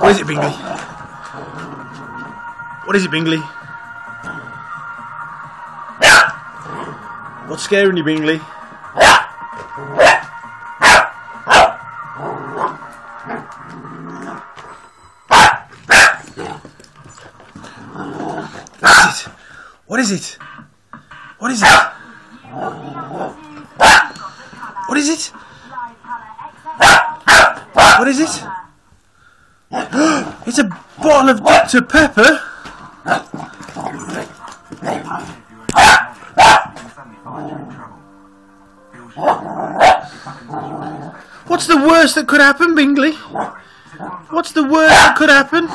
What is it, Bingley? What is it, Bingley? What's scaring you, Bingley? What is it? What is it? What is it? What is it? What is it? it's a bottle of Dr. Pepper. What's the worst that could happen, Bingley? What's the worst that could happen?